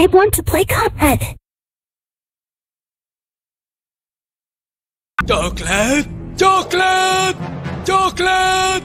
I want to play Cuphead. Chocolate! Chocolate! Chocolate!